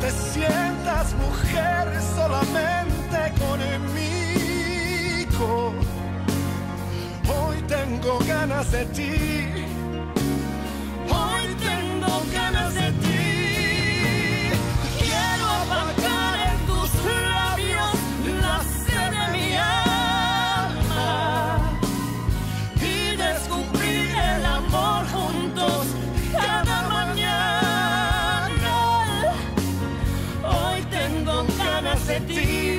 te sientas mujer solamente conmigo. Hoy tengo ganas de ti redeemed.